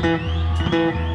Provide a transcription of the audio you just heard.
Música